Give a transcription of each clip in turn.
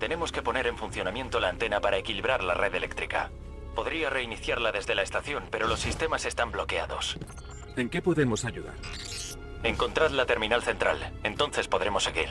Tenemos que poner en funcionamiento la antena para equilibrar la red eléctrica. Podría reiniciarla desde la estación, pero los sistemas están bloqueados. ¿En qué podemos ayudar? Encontrad la terminal central, entonces podremos seguir.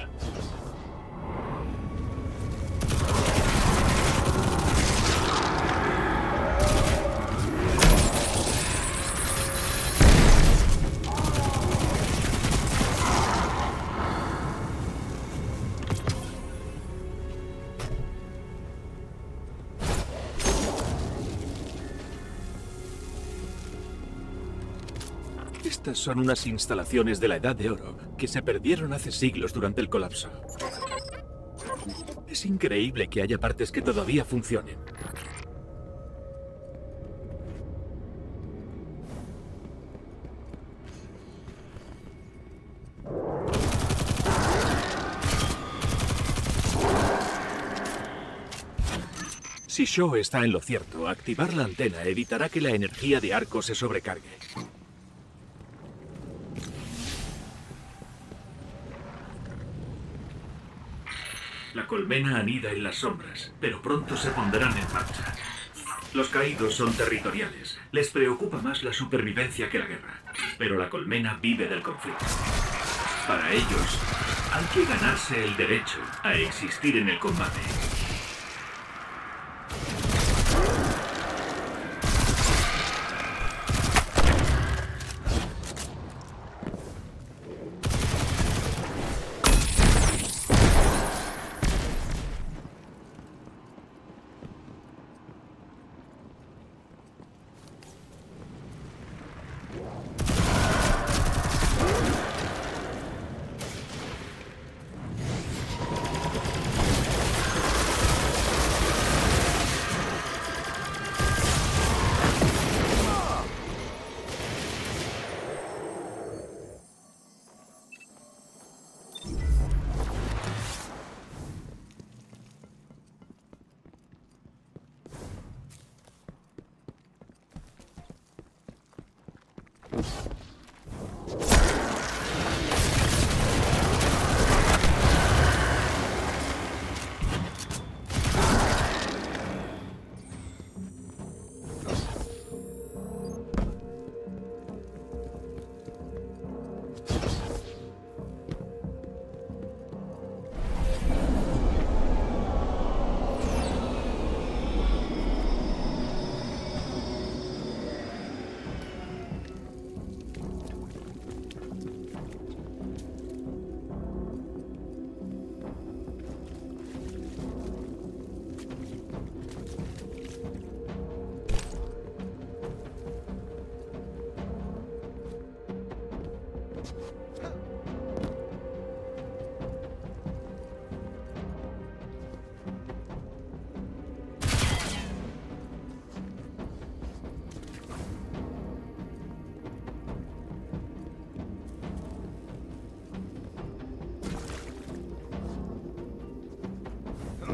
Estas son unas instalaciones de la Edad de Oro que se perdieron hace siglos durante el colapso. Es increíble que haya partes que todavía funcionen. Si Shaw está en lo cierto, activar la antena evitará que la energía de arco se sobrecargue. La colmena anida en las sombras, pero pronto se pondrán en marcha. Los caídos son territoriales. Les preocupa más la supervivencia que la guerra. Pero la colmena vive del conflicto. Para ellos, hay que ganarse el derecho a existir en el combate.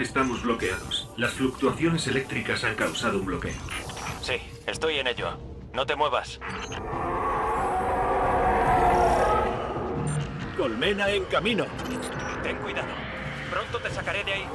Estamos bloqueados. Las fluctuaciones eléctricas han causado un bloqueo. Sí, estoy en ello. No te muevas. Colmena en camino. Ten cuidado. Pronto te sacaré de ahí.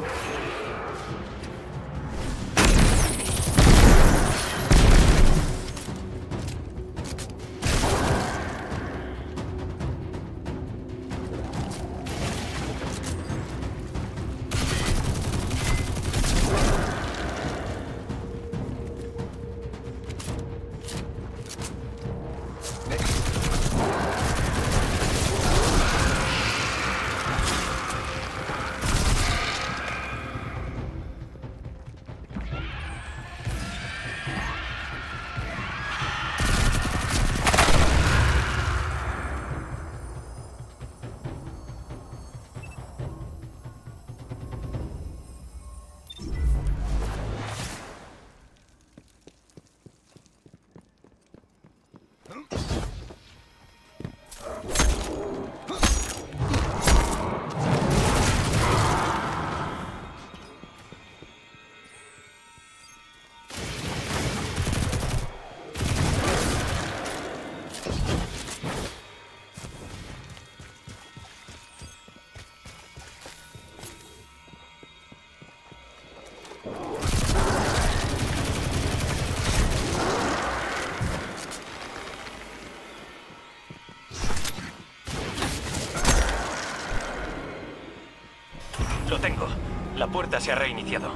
Puerta se ha reiniciado.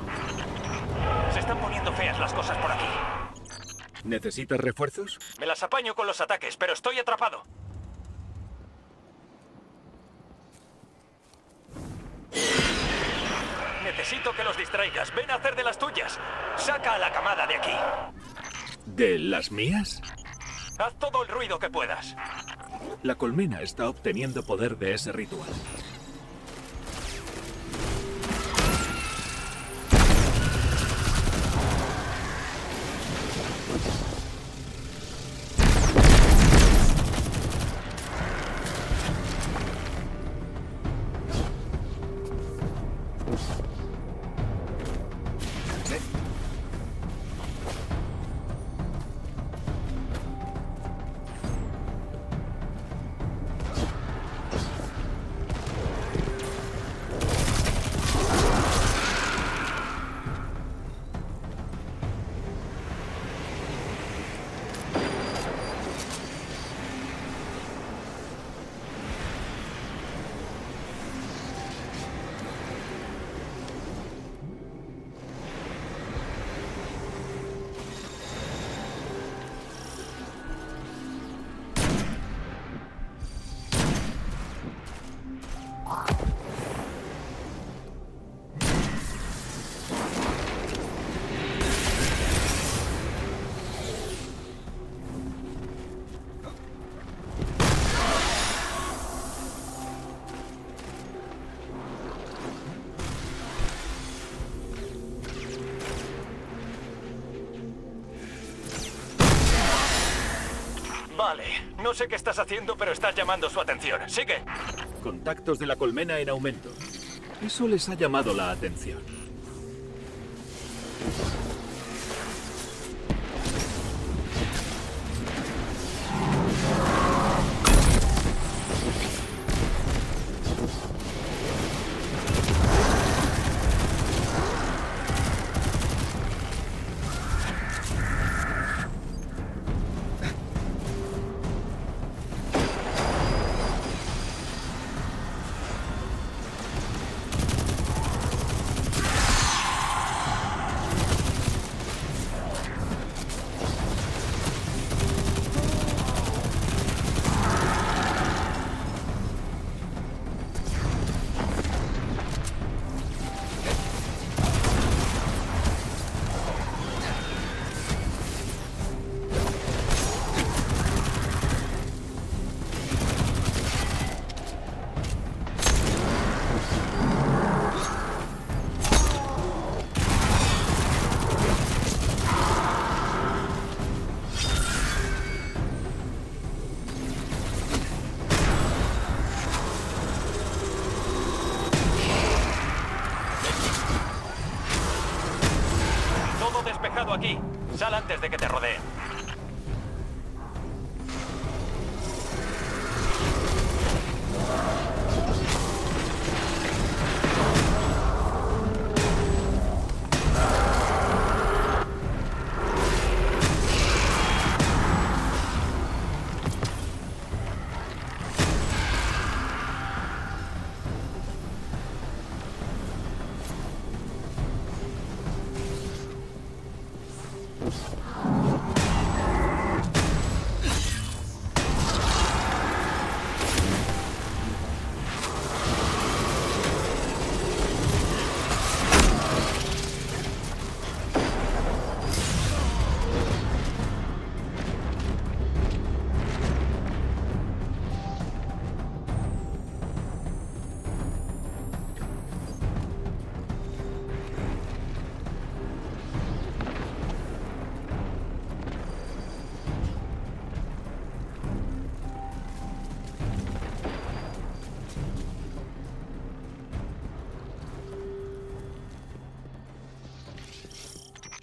Se están poniendo feas las cosas por aquí. ¿Necesitas refuerzos? Me las apaño con los ataques, pero estoy atrapado. Necesito que los distraigas. Ven a hacer de las tuyas. Saca a la camada de aquí. ¿De las mías? Haz todo el ruido que puedas. La colmena está obteniendo poder de ese ritual. Vale. No sé qué estás haciendo, pero estás llamando su atención. Sigue. Contactos de la colmena en aumento. Eso les ha llamado la atención. Sal antes de que te rodeen.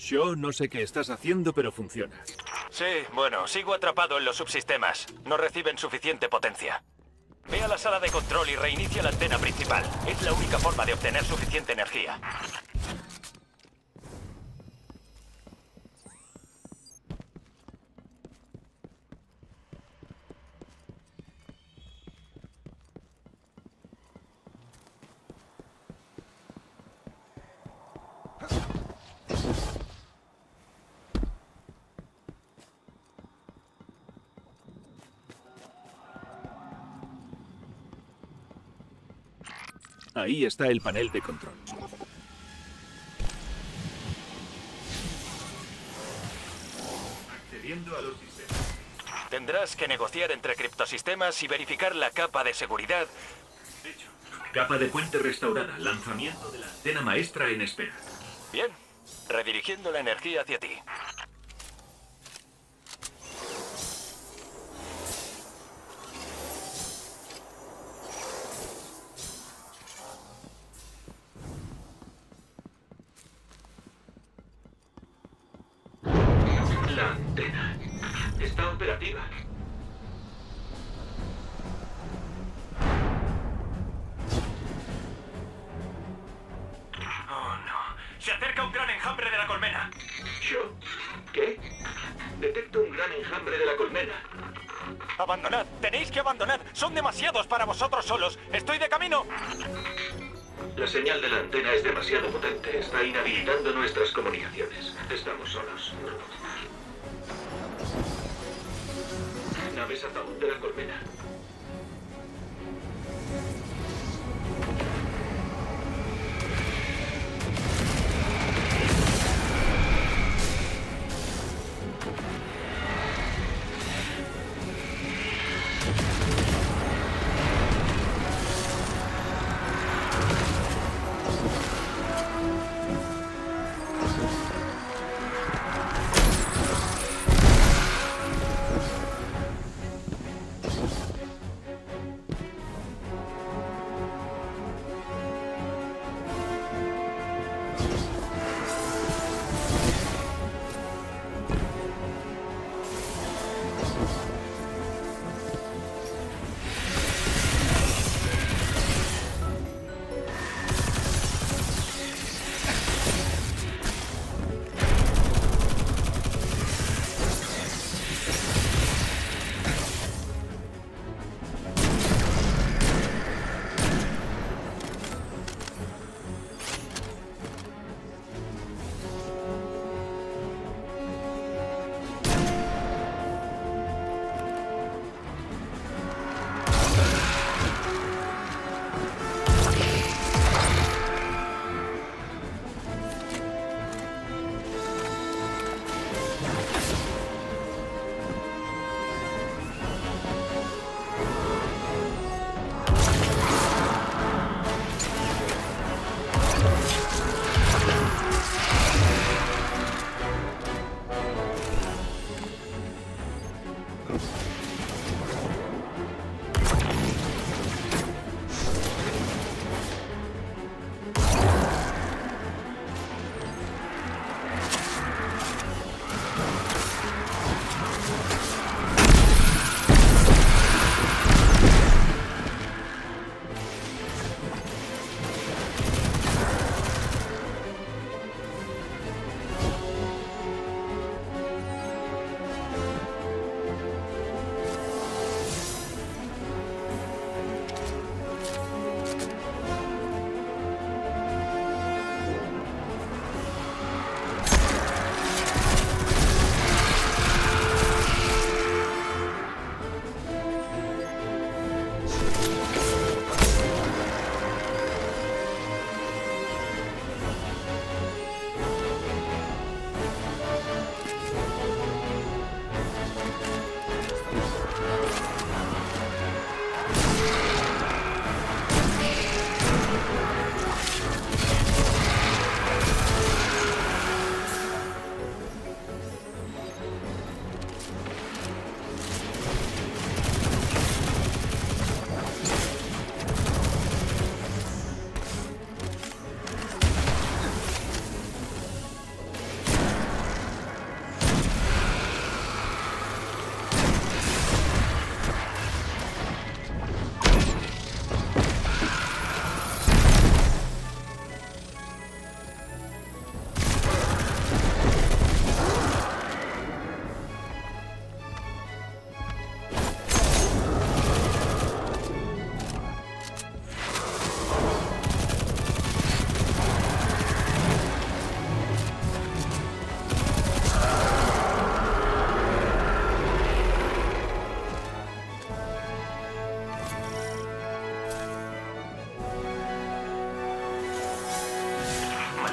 Yo no sé qué estás haciendo, pero funciona. Sí, bueno, sigo atrapado en los subsistemas. No reciben suficiente potencia. Ve a la sala de control y reinicia la antena principal. Es la única forma de obtener suficiente energía. Ahí está el panel de control. Accediendo a los sistemas. Tendrás que negociar entre criptosistemas y verificar la capa de seguridad. Hecho. Capa de puente restaurada. Lanzamiento de la antena maestra en espera. Bien, redirigiendo la energía hacia ti. Está operativa. Oh, no. Se acerca un gran enjambre de la colmena. ¿Yo? ¿Qué? Detecto un gran enjambre de la colmena. Abandonad, tenéis que abandonar. Son demasiados para vosotros solos. Estoy de camino. La señal de la antena es demasiado potente. Está inhabilitando nuestras comunicaciones. Estamos solos. estatal.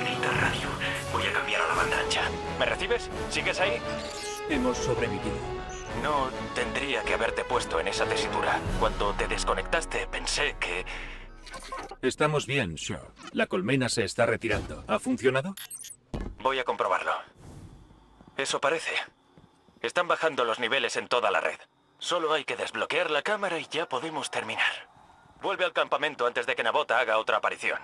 Naves ataúd de la colmena. ¿Me recibes? ¿Sigues ahí? Hemos sobrevivido. No tendría que haberte puesto en esa tesitura. Cuando te desconectaste, pensé que... Estamos bien, Shaw. La colmena se está retirando. ¿Ha funcionado? Voy a comprobarlo. Eso parece. Están bajando los niveles en toda la red. Solo hay que desbloquear la cámara y ya podemos terminar. Vuelve al campamento antes de que Nabota haga otra aparición.